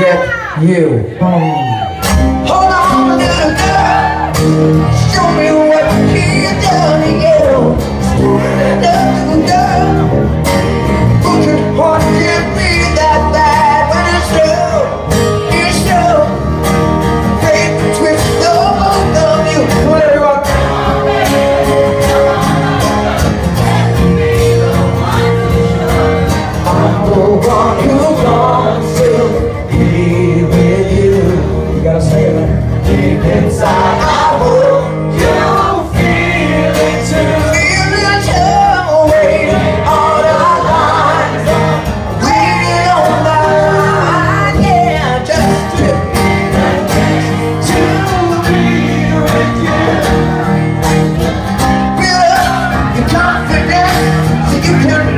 get you home. Hold on, little girl. confident, so you can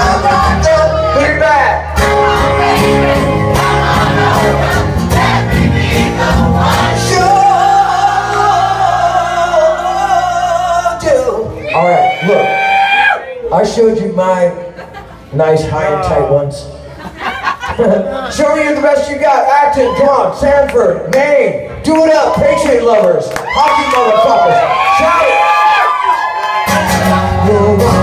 I showed you my nice high and tight oh. ones. showing you the best you got. Acton, on, Sanford, Maine. Do it up, Patriot lovers, hockey motherfuckers. Shout it.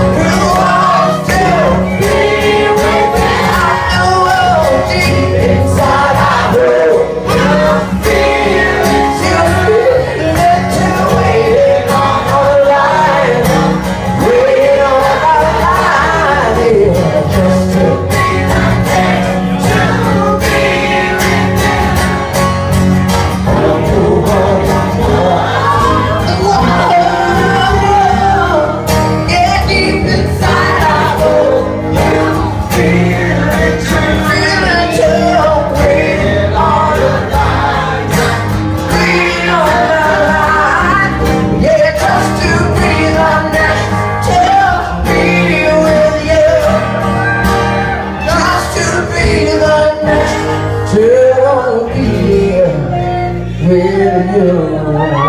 Oh.